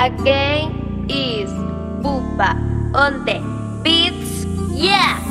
again is Bupa on the beats. Yeah!